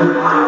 Amen.